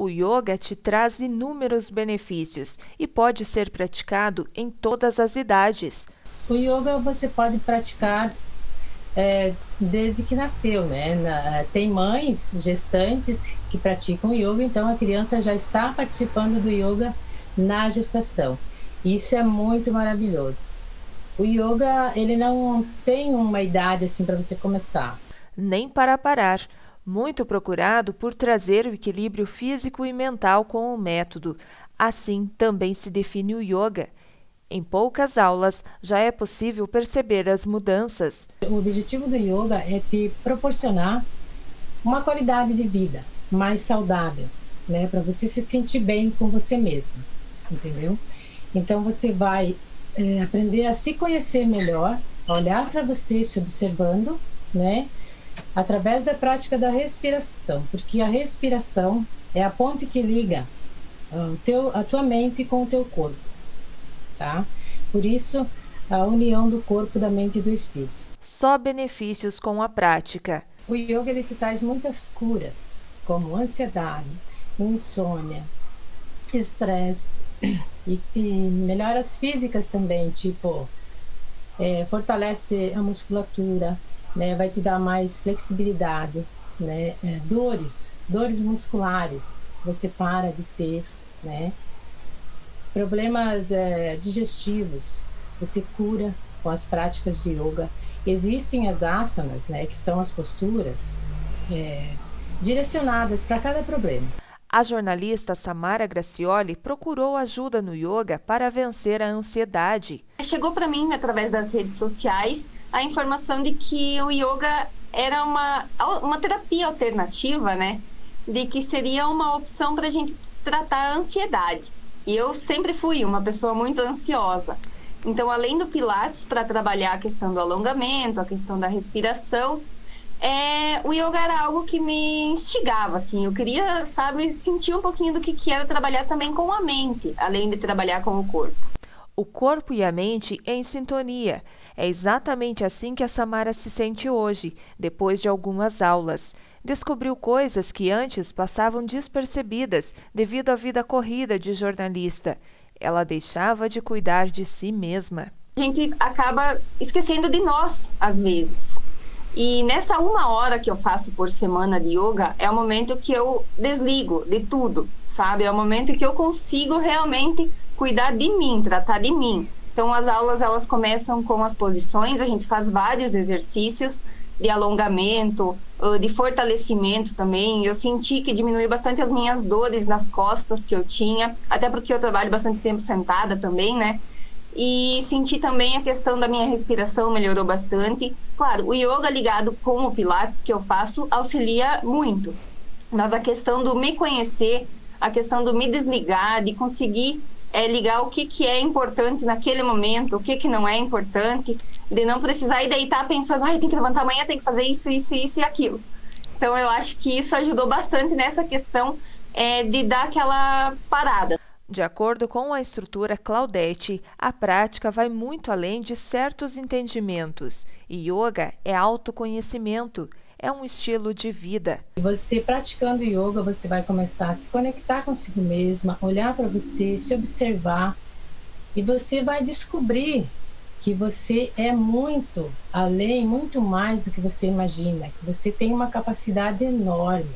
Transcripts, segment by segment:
O yoga te traz inúmeros benefícios e pode ser praticado em todas as idades. O yoga você pode praticar é, desde que nasceu, né? Na, tem mães gestantes que praticam yoga, então a criança já está participando do yoga na gestação. Isso é muito maravilhoso. O yoga, ele não tem uma idade assim para você começar. Nem para parar. Muito procurado por trazer o equilíbrio físico e mental com o método. Assim também se define o yoga. Em poucas aulas já é possível perceber as mudanças. O objetivo do yoga é te proporcionar uma qualidade de vida mais saudável, né, para você se sentir bem com você mesmo, entendeu? Então você vai é, aprender a se conhecer melhor, olhar para você, se observando, né, através da prática da respiração, porque a respiração é a ponte que liga uh, teu, a tua mente com o teu corpo, tá? Por isso, a união do corpo, da mente e do espírito. Só benefícios com a prática. O yoga ele te traz muitas curas, como ansiedade, insônia, estresse e, e melhoras físicas também, tipo é, fortalece a musculatura, né, vai te dar mais flexibilidade, né, é, dores, dores musculares, você para de ter, né, problemas é, digestivos, você cura com as práticas de yoga. Existem as asanas, né, que são as posturas é, direcionadas para cada problema. A jornalista Samara Gracioli procurou ajuda no yoga para vencer a ansiedade. Chegou para mim, através das redes sociais, a informação de que o yoga era uma, uma terapia alternativa, né? De que seria uma opção para a gente tratar a ansiedade. E eu sempre fui uma pessoa muito ansiosa. Então, além do Pilates, para trabalhar a questão do alongamento, a questão da respiração, é, o yoga era algo que me instigava, assim. Eu queria, sabe, sentir um pouquinho do que, que era trabalhar também com a mente, além de trabalhar com o corpo. O corpo e a mente em sintonia. É exatamente assim que a Samara se sente hoje, depois de algumas aulas. Descobriu coisas que antes passavam despercebidas devido à vida corrida de jornalista. Ela deixava de cuidar de si mesma. A gente acaba esquecendo de nós, às vezes. E nessa uma hora que eu faço por semana de yoga, é o momento que eu desligo de tudo, sabe? É o momento que eu consigo realmente cuidar de mim, tratar de mim. Então as aulas elas começam com as posições, a gente faz vários exercícios de alongamento, de fortalecimento também. Eu senti que diminuiu bastante as minhas dores nas costas que eu tinha, até porque eu trabalho bastante tempo sentada também, né? E senti também a questão da minha respiração melhorou bastante. Claro, o yoga ligado com o pilates que eu faço auxilia muito, mas a questão do me conhecer, a questão do me desligar, de conseguir é, ligar o que, que é importante naquele momento, o que, que não é importante, de não precisar ir deitar pensando, ai, tem que levantar amanhã, tem que fazer isso, isso, isso e aquilo. Então, eu acho que isso ajudou bastante nessa questão é, de dar aquela parada. De acordo com a estrutura Claudete, a prática vai muito além de certos entendimentos. E yoga é autoconhecimento, é um estilo de vida. Você praticando yoga, você vai começar a se conectar consigo mesma, olhar para você, se observar e você vai descobrir que você é muito além, muito mais do que você imagina, que você tem uma capacidade enorme.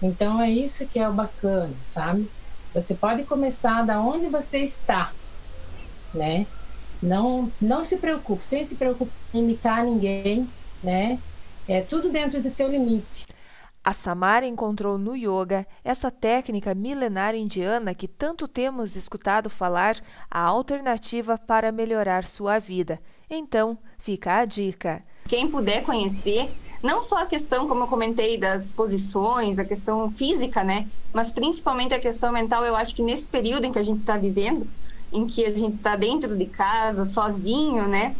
Então é isso que é o bacana, sabe? Você pode começar da onde você está, né? Não, não se preocupe, sem se preocupar em imitar ninguém, né? É tudo dentro do teu limite. A Samara encontrou no yoga essa técnica milenar indiana que tanto temos escutado falar, a alternativa para melhorar sua vida. Então, fica a dica. Quem puder conhecer, não só a questão, como eu comentei, das posições, a questão física, né? Mas principalmente a questão mental, eu acho que nesse período em que a gente está vivendo, em que a gente está dentro de casa, sozinho, né?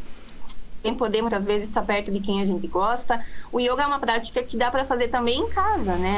Sem poder muitas vezes estar perto de quem a gente gosta. O yoga é uma prática que dá para fazer também em casa, né?